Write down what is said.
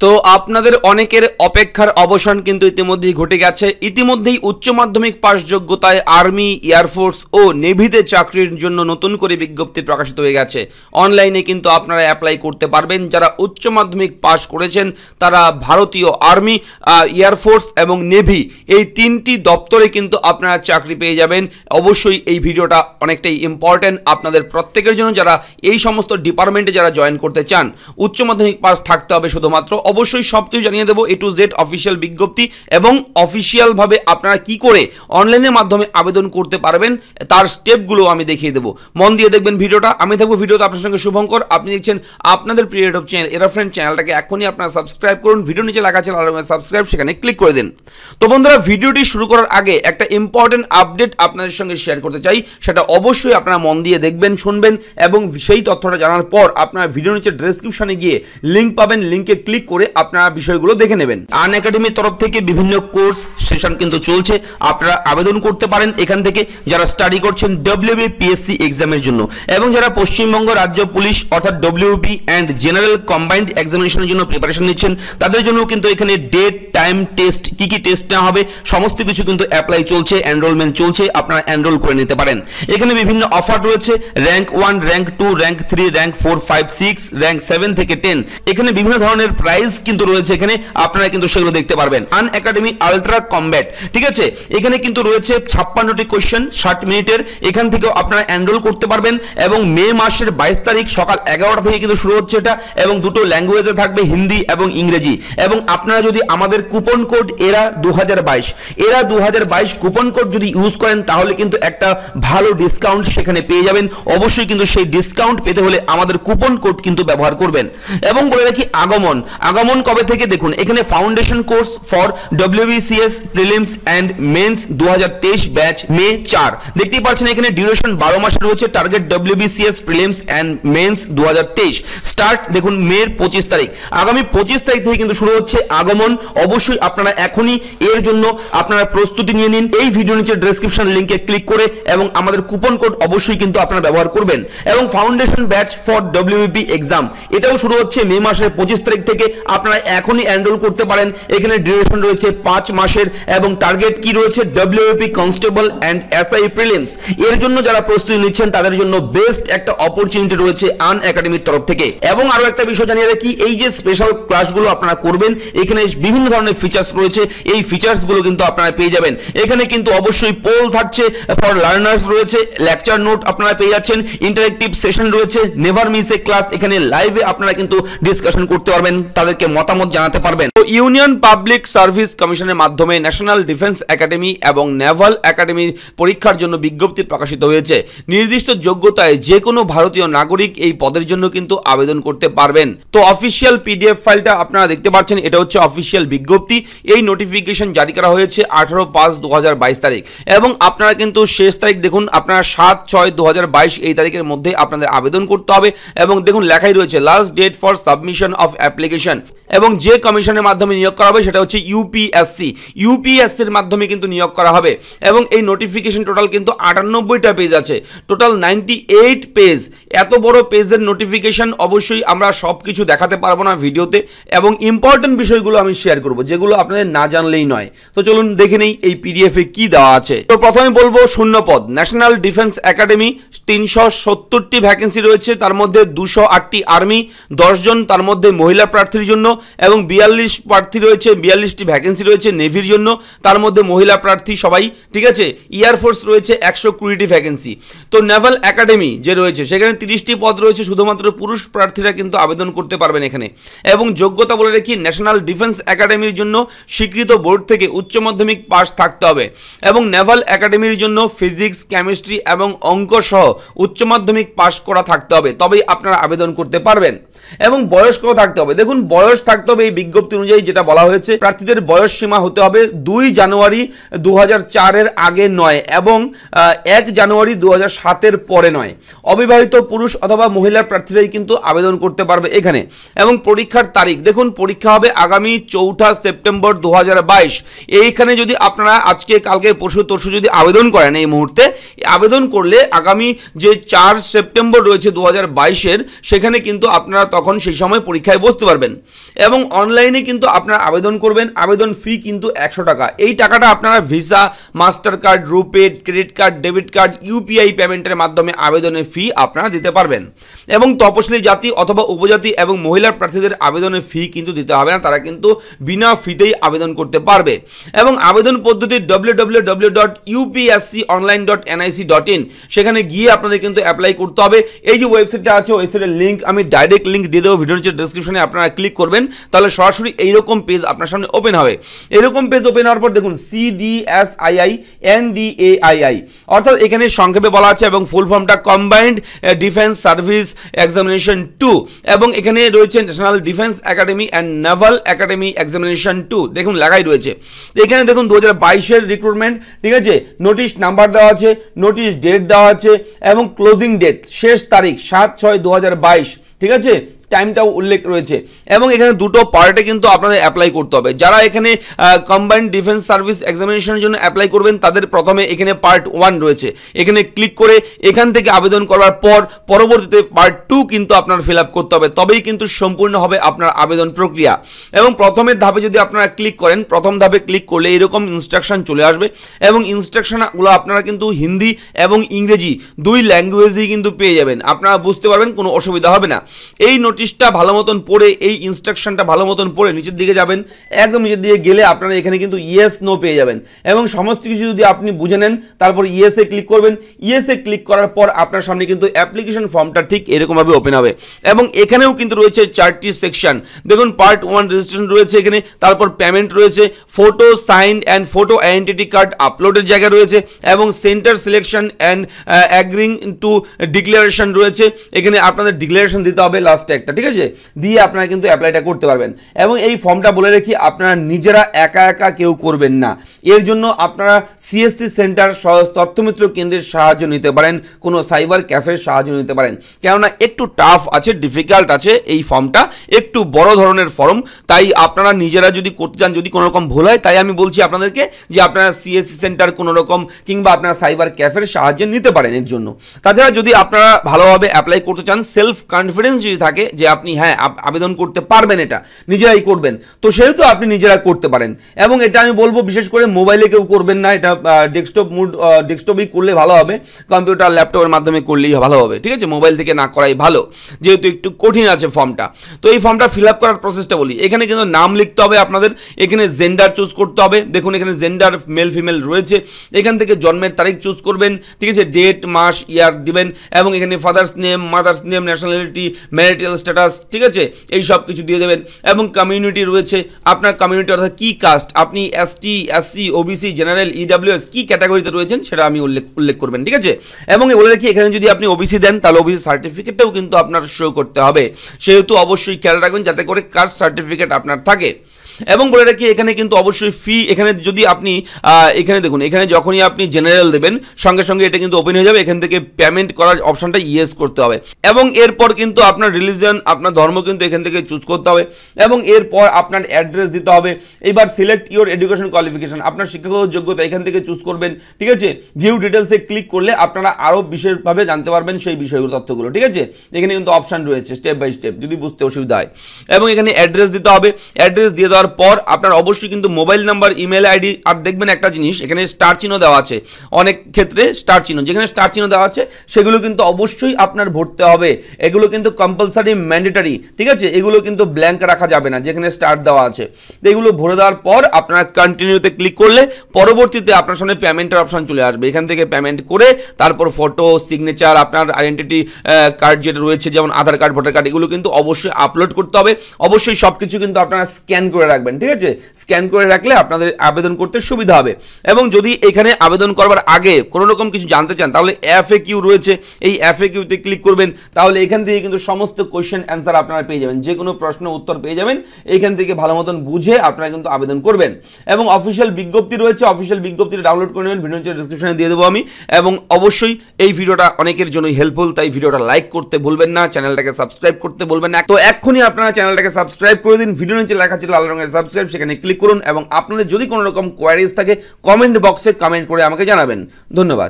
তো আপনাদের অনেকের অপেক্ষার অবসান কিন্তু ইতিমধ্যেই ঘটে গেছে। ইতিমধ্যেই উচ্চ মাধ্যমিক পাশ যোগ্যতায় আর্মি এয়ারফোর্স ও নেভিতে চাকরির জন্য নতুন করে বিজ্ঞপ্তি প্রকাশিত হয়ে গেছে। অনলাইনে কিন্তু আপনারা অ্যাপ্লাই করতে পারবেন। যারা উচ্চ মাধ্যমিক পাশ করেছেন, তারা ভারতীয় আর্মি এয়ারফোর্স এবং নেভি এই তিনটি দপ্তরে কিন্তু আপনারা চাকরি পেয়ে যাবেন। অবশ্যই এই ভিডিওটা অনেকটাই ইম্পর্ট্যান্ট আপনাদের প্রত্যেকের জন্য। যারা এই সমস্ত ডিপার্টমেন্টে যারা জয়েন করতে চান, উচ্চ মাধ্যমিক পাস থাকতে হবে শুধুমাত্র। অবশ্যই সব কিছু জানিয়ে দেবো এ টু জেড অফিসিয়াল বিজ্ঞপ্তি এবং অফিসিয়ালভাবে আপনারা কি করে অনলাইনের মাধ্যমে আবেদন করতে পারবেন, তার স্টেপগুলো আমি দেখিয়ে দেবো। মন দিয়ে দেখবেন ভিডিওটা। আমি থাকব ভিডিওতে আপনার সঙ্গে শুভঙ্কর। আপনি দেখছেন আপনাদের প্রিয় ইউটিউব চ্যানেল এরা ফ্রেন্ড চ্যানেলটাকে এখনই আপনারা সাবস্ক্রাইব করুন। ভিডিও নিচে লেখা আছে সাবস্ক্রাইব সেখানে ক্লিক করে দিন। তো বন্ধুরা, ভিডিওটি শুরু করার আগে একটা ইম্পর্টেন্ট আপডেট আপনাদের সঙ্গে শেয়ার করতে চাই। সেটা অবশ্যই আপনারা মন দিয়ে দেখবেন, শুনবেন এবং সেই তথ্যটা জানার পর আপনারা ভিডিও নিচে ডেসক্রিপশনে গিয়ে লিঙ্ক পাবেন। লিঙ্কে ক্লিক করে আপনারা বিষয়গুলো দেখে নেবেন। আন একাডেমির তরফ থেকে বিভিন্ন কোর্স সেশন কিন্তু চলছে। আপনারা আবেদন করতে পারেন এখান থেকে যারা স্টাডি করছেন ডব্লিউবি পিএসসি এক্সামের জন্য এবং যারা পশ্চিমবঙ্গ রাজ্য পুলিশ অর্থাৎ ডব্লিউবি অ্যান্ড জেনারেল কম্বাইন্ড এক্সামিনেশনের জন্য প্রিপারেশন নিচ্ছেন, তাদের জন্য কিন্তু এখানে ডেট টাইম টেস্ট কি কি টেস্ট নেওয়া হবে, সমস্ত কিছু কিন্তু অ্যাপ্লাই চলছে এনরোলমেন্ট চলছে, আপনারা এনরোল করে নিতে পারেন। এখানে বিভিন্ন অফার রয়েছে rank one rank two rank three rank four five six rank seven থেকে টেন এখানে বিভিন্ন ধরনের প্রাইজ কিন্তু রয়েছে এখানে, আপনারা কিন্তু সেগুলো দেখতে পারবেন। আন একাডেমি আলট্রা কম্ব্যাট ঠিক আছে? এখানে কিন্তু রয়েছে ছাপ্পান্নটি কোয়েশ্চেন ষাট মিনিটের, এখান থেকেও আপনারা এনরোল করতে পারবেন এবং মে মাসের বাইশ তারিখ সকাল এগারোটা থেকে কিন্তু শুরু হচ্ছে এটা, এবং দুটো ল্যাঙ্গুয়েজে থাকবে হিন্দি এবং ইংরেজি। এবং আপনারা যদি আমাদের কুপন কোড এরা দু হাজার বাইশ এরা দু হাজার বাইশ কুপন কোড যদি ইউজ করেন, তাহলে কিন্তু একটা ভালো ডিসকাউন্ট সেখানে পেয়ে যাবেন। অবশ্যই কিন্তু সেই ডিসকাউন্ট পেতে হলে আমাদের কুপন কোড কিন্তু ব্যবহার করবেন। এবং বলে রাখি আগমন আগমন কবে থেকে দেখুন? এখানে foundation course for WBCS prelims and mains দু হাজার তেইশ ব্যাচ মে চার। দেখতেই পাচ্ছেন এখানে ডিউরেশন বারো মাসের রয়েছে target WBCS prelims and mains দু স্টার্ট দেখুন মের পঁচিশ তারিখ। আগামী পঁচিশ তারিখ থেকে কিন্তু শুরু হচ্ছে আগমন। অবশ্যই আপনারা এখনই এর জন্য আপনারা প্রস্তুতি নিয়ে নিন। এই ভিডিও নিচে ডেসক্রিপশন লিঙ্কে ক্লিক করে এবং আমাদের কুপন কোড অবশ্যই কিন্তু আপনারা ব্যবহার করবেন। এবং foundation batch for WP exam এটাও শুরু হচ্ছে মে মাসের পঁচিশ তারিখ থেকে। আপনারা এখনই এনরোল করতে পারেন। এখানে ডিউরেশন রয়েছে পাঁচ মাসের এবং টার্গেট কি রয়েছে? WP constable and SI prelims এর জন্য যারা প্রস্তুতি নিচ্ছেন, তাদের জন্য বেস্ট একটা অপরচুনিটি রয়েছে আন একাডেমির তরফ থেকে। এবং আরও একটা বিষয় জানিয়ে রাখি, এই যে স্পেশাল ক্লাসগুলো আপনারা করবেন, এখানে বিভিন্ন ধরনের ফিচার্স রয়েছে। এই ফিচার্সগুলো কিন্তু আপনারা পেয়ে যাবেন। এখানে কিন্তু অবশ্যই পোল থাকছে ফর লার্নার্স রয়েছে লেকচার নোট আপনারা পেয়ে যাচ্ছেন ইন্টারেক্টিভ সেশন রয়েছে নেভার মিস এ ক্লাস এখানে লাইভে আপনারা কিন্তু ডিসকাশন করতে পারবেন। তাদেরকে মতামত জানাতে পারবেন। তো ইউনিয়ন পাবলিক সার্ভিস কমিশনের মাধ্যমে ন্যাশনাল ডিফেন্স একাডেমি এবং নেভাল একাডেমি পরীক্ষার জন্য বিজ্ঞপ্তি প্রকাশিত হয়েছে। নির্দিষ্ট যোগ্যতায় যে কোনো ভারতীয় নাগরিক এই পদের জন্য কিন্তু আবেদন করতে পারবেন। তো অফিসিয়াল পিডিএফ ফাইলটা আপনারা দেখতে পাচ্ছেন, এটা হচ্ছে অফিসিয়াল বিজ্ঞপ্তি। এই নোটিফিকেশন জারি করা হয়েছে আঠারো পাঁচ দু তারিখ। এবং আপনারা কিন্তু শেষ তারিখ দেখুন, আপনারা সাত ছয় দু এই তারিখের মধ্যে আপনাদের আবেদন করতে হবে। এবং দেখুন, লেখাই রয়েছে last date for submission of application এবং যে কমিশনের মাধ্যমে নিয়োগ করা হবে সেটা হচ্ছে ইউপিএসসি। ইউপিএসসির মাধ্যমে কিন্তু নিয়োগ করা হবে। এবং এই নোটিফিকেশন টোটাল কিন্তু আটানব্বইটা পেজ আছে। টোটাল নাইনটি এইট পেজ এত বড় পেজের নোটিফিকেশন অবশ্যই আমরা সব কিছু দেখাতে পারব না ভিডিওতে, এবং ইম্পর্টেন্ট বিষয়গুলো আমি শেয়ার করব, যেগুলো আপনাদের না জানলেই নয়। তো চলুন দেখে নেই এই পিডিএফে কি দেওয়া আছে। তো প্রথমে বলব শূন্যপদ ন্যাশনাল ডিফেন্স একাডেমি তিনশো সত্তরটি ভ্যাকেন্সি রয়েছে, তার মধ্যে দুশো আটটি আর্মি দশজন তার মধ্যে মহিলা প্রার্থীর জন্য, এবং বিয়াল্লিশ প্রার্থী রয়েছে, বিয়াল্লিশটি ভ্যাকেন্সি রয়েছে নেভির জন্য, তার মধ্যে মহিলা প্রার্থী সবাই, ঠিক আছে? এয়ারফোর্স রয়েছে একশো কুড়িটি ভ্যাকেন্সি তো নেভাল একাডেমি যে রয়েছে, সেখানে তিরিশটি পদ রয়েছে, শুধুমাত্র পুরুষ প্রার্থীরা কিন্তু আবেদন করতে পারবেন এখানে। এবং যোগ্যতা বলে রেখি ন্যাশনাল ডিফেন্স একাডেমির জন্য স্বীকৃত বোর্ড থেকে উচ্চ মাধ্যমিক পাশ থাকতে হবে। এবং নেভাল একাডেমির জন্য ফিজিক্স কেমিস্ট্রি এবং অঙ্ক সহ উচ্চ মাধ্যমিক পাস করা থাকতে হবে। তবেই আপনারা আবেদন করতে পারবেন। এবং বয়স কত থাকতে হবে। দেখুন, বয়স থাকতে হবে এই বিজ্ঞপ্তি অনুযায়ী যেটা বলা হয়েছে, প্রার্থীদের বয়স সীমা হতে হবে দুই জানুয়ারি দু চারের আগে নয় এবং এক জানুয়ারি দু সাতের পরে নয়। অবিবাহিত পুরুষ অথবা মহিলার প্রার্থীরাই কিন্তু আবেদন করতে পারবে এখানে। এবং পরীক্ষার তারিখ, দেখুন, পরীক্ষা হবে আগামী চৌঠা সেপ্টেম্বর দু হাজার বাইশ। এইখানে যদি আপনারা আজকে, কালকে, পরশু, তরশু যদি আবেদন করেন এই মুহূর্তে আবেদন করলে আগামী যে চার সেপ্টেম্বর রয়েছে দু হাজার সেখানে কিন্তু আপনারা তখন সেই সময় পরীক্ষায় বসতে পারবেন। এবং অনলাইনে কিন্তু আপনারা আবেদন করবেন। আবেদন ফি কিন্তু একশো টাকা। এই টাকাটা আপনারা Visa, Mastercard, RuPay, credit card, debit card, UPI পেমেন্টের মাধ্যমে আবেদনের ফি আপনারা দিতে পারবেন। এবং তপশিলি জাতি অথবা উপজাতি এবং মহিলার প্রার্থীদের আবেদনের ফি কিন্তু দিতে হবে না, তারা কিন্তু বিনা ফিতেই আবেদন করতে পারবে। এবং আবেদন পদ্ধতি ডব্লিউ ডট সেখানে গিয়ে আপনাদের কিন্তু অ্যাপ্লাই করতে হবে। এই যে ওয়েবসাইটটা আছে ওয়েবসাইটের লিঙ্ক আমি ডাইরেক্ট লিঙ্ক দিয়ে দেবো ভিডিওর নিচে ডিসক্রিপশনে আপনারা ক্লিক করবেন, তাহলে সরাসরি এইরকম পেজ আপনার সামনে ওপেন হবে। এরকম পেজ ওপেন হওয়ার পর দেখুন সিডিএসআইআই এনডিএআইআই অর্থাৎ এখানে সংক্ষেপে বলা আছে এবং ফুল ফর্মটা combined defence service examination two এবং এখানে রয়েছে national defence academy and naval academy examination two দেখুন লেখাই রয়েছে। এখানে দেখুন দু হাজার বাইশের রিক্রুটমেন্ট ঠিক আছে? নোটিশ নাম্বার দেওয়া আছে নোটিশ ডেট দেওয়া আছে, এবং ক্লোজিং ডেট শেষ তারিখ, সাত ছয় দু ঠিক আছে? টাইমটাও উল্লেখ রয়েছে। এবং এখানে দুটো পার্টে কিন্তু আপনাদের অ্যাপ্লাই করতে হবে। যারা এখানে কম্বাইন্ড ডিফেন্স সার্ভিস এক্সামিনেশনের জন্য অ্যাপ্লাই করবেন, তাদের প্রথমে এখানে পার্ট ওয়ান রয়েছে। এখানে ক্লিক করে এখান থেকে আবেদন করার পর পরবর্তীতে পার্ট টু কিন্তু আপনার ফিল আপ করতে হবে। তবেই কিন্তু সম্পূর্ণ হবে আপনার আবেদন প্রক্রিয়া। এবং প্রথমের ধাপে যদি আপনারা ক্লিক করেন, প্রথম ধাপে ক্লিক করলে এরকম ইনস্ট্রাকশন চলে আসবে। এবং ইনস্ট্রাকশনগুলো আপনারা কিন্তু হিন্দি এবং ইংরেজি দুই ল্যাঙ্গুয়েজেই কিন্তু পেয়ে যাবেন। আপনারা বুঝতে পারবেন, কোনো অসুবিধা হবে না। এই নোট নোটিশটা ভালো মতন পড়ে, এই ইনস্ট্রাকশনটা ভালো মতন পড়ে নিচের দিকে যাবেন, একদম নিচের দিকে গেলে আপনারা এখানে কিন্তু ইয়েস নো পেয়ে যাবেন। এবং সমস্ত কিছু যদি আপনি বুঝে নেন, তারপর ইয়েসে ক্লিক করবেন। ইয়েসে ক্লিক করার পর আপনার সামনে কিন্তু অ্যাপ্লিকেশন ফর্মটা ঠিক এরকমভাবে ওপেন হবে। এবং এখানেও কিন্তু রয়েছে চারটি সেকশন দেখুন পার্ট ওয়ান রেজিস্ট্রেশন রয়েছে এখানে, তারপর পেমেন্ট রয়েছে photo sign and photo identity card আপলোডের জায়গা রয়েছে, এবং centre selection and agreeing to declaration রয়েছে। এখানে আপনাদের ডিক্লারেশন দিতে হবে লাস্টে একটা, ঠিক আছে? দিয়ে আপনারা কিন্তু অ্যাপ্লাইটা করতে পারবেন। এবং এই ফর্মটা বলে রেখি, আপনারা নিজেরা একা একা কেউ করবেন না। এর জন্য আপনারা সিএসসি সেন্টার তথ্যমিত্র কেন্দ্রের সাহায্য নিতে পারেন, কোনো সাইবার ক্যাফের সাহায্য নিতে পারেন। কেননা একটু টাফ আছে ডিফিকাল্ট আছে এই ফর্মটা, একটু বড় ধরনের ফর্ম। তাই আপনারা নিজেরা যদি করতে চান, যদি কোনো রকম ভুল হয়, তাই আমি বলছি আপনাদেরকে যে আপনারা সিএসসি সেন্টার কোনো রকম কিংবা আপনারা সাইবার ক্যাফের সাহায্য নিতে পারেন এর জন্য। তাছাড়া যদি আপনারা ভালোভাবে অ্যাপ্লাই করতে চান সেলফ কনফিডেন্স যদি থাকে যে আপনি হ্যাঁ আবেদন করতে পারবেন এটা, নিজেরাই করবেন। তো সেহেতু আপনি নিজেরা করতে পারেন। এবং এটা আমি বলব বিশেষ করে মোবাইলে কেউ করবেন না, এটা ডেস্কটপ মুড ডেস্কটপেই করলে ভালো হবে। কম্পিউটার, ল্যাপটপের মাধ্যমে করলেই ভালো হবে, ঠিক আছে? মোবাইল থেকে না করাই ভালো, যেহেতু একটু কঠিন আছে ফর্মটা। তো এই ফর্মটা ফিল আপ করার প্রসেসটা বলি। এখানে কিন্তু নাম লিখতে হবে আপনাদের, এখানে জেন্ডার চুজ করতে হবে। দেখুন, এখানে জেন্ডার মেল ফিমেল রয়েছে। এখান থেকে জন্মের তারিখ চুজ করবেন, ঠিক আছে? ডেট মাস ইয়ার দিবেন। এবং এখানে father's name mother's name nationality marital status ঠিক আছে? এই সব কিছু দিয়ে দেবেন। এবং কমিউনিটি রয়েছে। আপনার কমিউনিটি অর্থাৎ কী কাস্ট আপনি S ST SC OBC general EWS কী ক্যাটাগরিতে রয়েছেন সেটা আমি উল্লেখ উল্লেখ করবেন, ঠিক আছে? এবং বলে রাখি, এখানে যদি আপনি ওবিসি দেন, তাহলে ওবিসি সার্টিফিকেটটাও কিন্তু আপনার শো করতে হবে। সেহেতু অবশ্যই খেয়াল রাখবেন, যাতে করে কাস্ট সার্টিফিকেট আপনার থাকে। এবং বলে রাখি, এখানে কিন্তু অবশ্যই ফি এখানে যদি আপনি এখানে দেখুন, এখানে যখনই আপনি জেনারেল দেবেন, সঙ্গে সঙ্গে এটা কিন্তু ওপেন হয়ে যাবে, এখান থেকে পেমেন্ট করার অপশনটা ইয়েস করতে হবে। এবং এরপর কিন্তু আপনার রিলিজন আপনার ধর্ম কিন্তু এখান থেকে চুজ করতে হবে, এবং এরপর আপনার অ্যাড্রেস দিতে হবে। এবার সিলেক্ট ইউর এডুকেশন কোয়ালিফিকেশন আপনার শিক্ষাগত যোগ্যতা এখান থেকে চুজ করবেন, ঠিক আছে? ভিউ ডিটেলসে ক্লিক করলে আপনারা আরও বিশেষভাবে জানতে পারবেন সেই বিষয়গুলো, তথ্যগুলো, ঠিক আছে? এখানে কিন্তু অপশান রয়েছে স্টেপ বাই স্টেপ যদি বুঝতে অসুবিধা হয়। এবং এখানে অ্যাড্রেস দিতে হবে অ্যাড্রেস দিয়ে দেওয়ার পর আপনার অবশ্যই কিন্তু মোবাইল নাম্বার, ইমেল আইডি, আর দেখবেন একটা জিনিস, এখানে স্টার চিহ্ন দেওয়া আছে। অনেক ক্ষেত্রে স্টার চিহ্ন, যেখানে স্টার চিহ্ন দেওয়া আছে, সেগুলো কিন্তু অবশ্যই আপনার ভরতে হবে। এগুলো কিন্তু কম্পালসারি ম্যান্ডেটারি ঠিক আছে? এগুলো কিন্তু ব্ল্যাঙ্ক রাখা যাবে না, যেখানে স্টার দেওয়া আছে। তো এগুলো ভরে দেওয়ার পর আপনার কন্টিনিউতে ক্লিক করলে পরবর্তীতে আপনার সামনে পেমেন্টের অপশন চলে আসবে। এখান থেকে পেমেন্ট করে তারপর ফটো সিগনেচার আপনার আইডেন্টিটি কার্ড যেটা রয়েছে, যেমন আধার কার্ড ভোটার কার্ড এগুলো কিন্তু অবশ্যই আপলোড করতে হবে। অবশ্যই সব কিছু কিন্তু আপনারা স্ক্যান করে রাখবেন। ঠিক আছে? স্ক্যান করে রাখলে আপনাদের আবেদন করতে সুবিধা হবে। এবং যদি এখানে আবেদন করবার আগে কোনো রকম কিছু জানতে চান, তাহলে এফ কিউ রয়েছে। এই এফ কিউতে ক্লিক করবেন, তাহলে এখান থেকে কিন্তু সমস্ত কোয়েশ্চেন অ্যান্সার আপনারা পেয়ে যাবেন। যে কোনো প্রশ্ন উত্তর পেয়ে যাবেন এইখান থেকে ভালো মতন বুঝে আপনারা কিন্তু আবেদন করবেন। এবং অফিসিয়াল বিজ্ঞপ্তি রয়েছে অফিসিয়াল বিজ্ঞপ্তিটা ডাউনলোড করে নেবেন ভিডিও ডিসক্রিপশনে দিয়ে দেবো আমি। এবং অবশ্যই এই ভিডিওটা অনেকের জন্যই হেল্পফুল তাই ভিডিওটা লাইক করতে ভুলবেন না চ্যানেলটাকে সাবস্ক্রাইব করতে বলবেন না। তো এক্ষুনি আপনারা চ্যানেলটাকে সাবস্ক্রাইব করে দিন ভিডিও নিচে লেখা ছিল লাল রঙের সাবস্ক্রাইব সেখানে ক্লিক করুন এবং আপনাদের যদি কোনো রকম কোয়ারিজ থাকে কমেন্ট বক্সে কমেন্ট করে আমাকে জানাবেন। ধন্যবাদ।